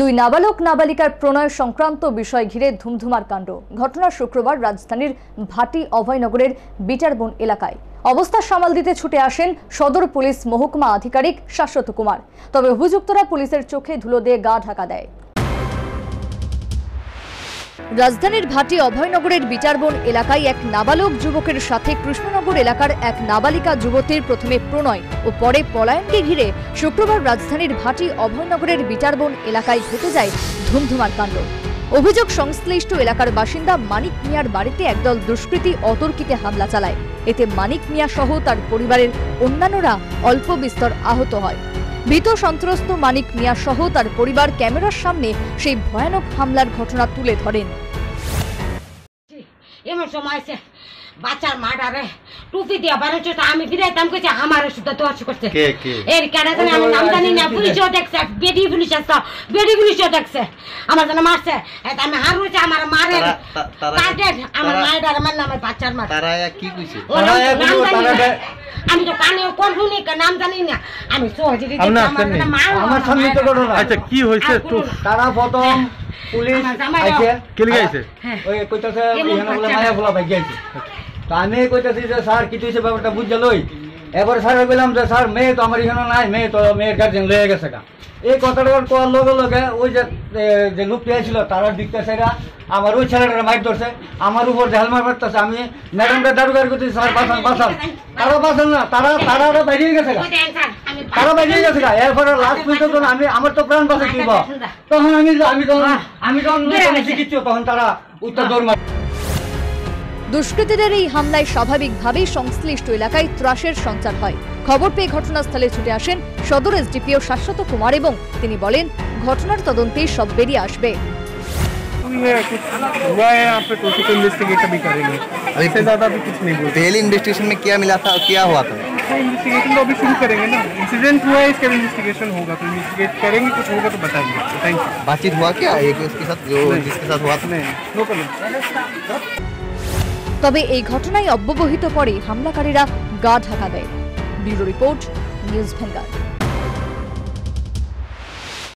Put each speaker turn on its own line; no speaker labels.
দুই নাবালক নাবালিকার প্রণয় সংক্রান্ত বিষয় ঘিরে ধুমধুমার কাণ্ড। ঘটনা শুক্রবার রাজধানীর ভাটি অভয়নগরের বিটারবন এলাকায়। অবস্থা সামাল দিতে ছুটে আসেন সদর পুলিশ মহকুমা আধিকারিক শাশ্বত কুমার। তবে অভিযুক্তরা পুলিশের চোখে ধুলো দিয়ে গা ঢাকা দেয়। রাজধানীর ভাটি অভয়নগরের বিচারবন এলাকায় এক নাবালক যুবকের সাথে কৃষ্ণনগর এলাকার এক নাবালিকা যুবতীর প্রথমে প্রণয় ও পরে পলায়নকে ঘিরে শুক্রবার রাজধানীর ভাটি অভয়নগরের বিচারবন এলাকায় ঘটে যায় ধুমধুমার কাণ্ড। অভিযোগ সংশ্লিষ্ট এলাকার বাসিন্দা মানিক মিয়ার বাড়িতে একদল দুষ্কৃতী অতর্কিতে হামলা চালায়। এতে মানিক মিয়া সহ তার পরিবারের অন্যান্যরা অল্প বিস্তর আহত হয়। ভীত সন্ত্রস্ত মানিক মিয়া সহ তার পরিবার ক্যামেরার সামনে সেই ভয়ানক হামলার ঘটনা তুলে ধরেন।
এমন সময় আছে বাচ্চার মাডারে টুপি দিয়া বানাচ্ছে তো আমি ফিরাইতাম কইছে আমার শুধু দোষ করছে।
কে কে?
এর কেন জানি আমি নাম জানি না পুলিশও দেখছে বেডি পুলিশ আসতো বেডি পুলিশও দেখছে। আমার জন্য মারছে তো আমি হারুছে আমার মারে।
তারা-
কাটে আমার মায়ের মারলাম আমার বাচ্চার মার।
তারা কি কইছে?
জানি। আমি তো কানে কোন শুনি নাম জানি না। আমি সহজে?
আমার সামনে তো ঘটনা।
আচ্ছা কি হয়েছে একটু?
তারা প্রথম পুলিশ
আমার
আইছে
কে লিগে আইছে
হ্যাঁ।
ওই কইতাছে এখানে বলে মায়া বলা ভাই গেছে তো আমি কইতাছি যে স্যার কি তুইছে ব্যাপারটা বুঝে লই এবার স্যার বললাম যে স্যার মেয়ে তো আমার এখানে নাই মেয়ে তো মেয়ের গার্জেন লয়ে গেছে গা। এই কথাটা কোয়ার লগে লগে ওই যে যে লোকটি ছিল তারা দিকতেছে আমার ওই ছেলেটার মাইক ধরছে আমার উপর যে হেলমেট মারতেছে আমি ম্যাডামটা দারুগার করতেছি স্যার বাঁচান বাঁচান। তারা বাঁচান না তারা তারা আরও বেরিয়ে গেছে গা
ওই দেন স্যার, আমি
তারা বেরিয়ে গেছে গা এরপরে লাস্ট পর্যন্ত আমি আমার তো প্রাণ বাঁচা দিব তখন আমি আমি তখন আমি যখন চিকিৎসা তখন তারা উত্তর দৌড় মার
দুষ্কৃতীদের এই হামলায় স্বাভাবিকভাবেই সংশ্লিষ্ট এলাকায় ত্রাসের সঞ্চার হয় খবর পেয়ে ঘটনাস্থলে ছুটে আসেন সদর এসডিপিও শাশ্বত কুমার এবং তিনি বলেন ঘটনার তদন্তেই সব বেরিয়ে আসবে
हुई है कुछ हुआ है यहाँ पे तो उसी को इन्वेस्टिगेट अभी करेंगे
अभी
इससे ज्यादा भी कुछ नहीं बोलते
पहले इन्वेस्टिगेशन में क्या मिला था क्या हुआ था
इन्वेस्टिगेशन तो अभी शुरू करेंगे ना इंसिडेंट हुआ है इसका इन्वेस्टिगेशन होगा तो इन्वेस्टिगेट करेंगे कुछ होगा तो बताएंगे थैंक यू
बातचीत हुआ क्या एक उसके साथ जो जिसके साथ हुआ था
नहीं नो प्रॉब्लम
তবে এই ঘটনায় অব্যবহিত পরে হামলাকারীরা গা ঢাকা দেয় ব্যুরো রিপোর্ট নিউজ ভেঙ্গার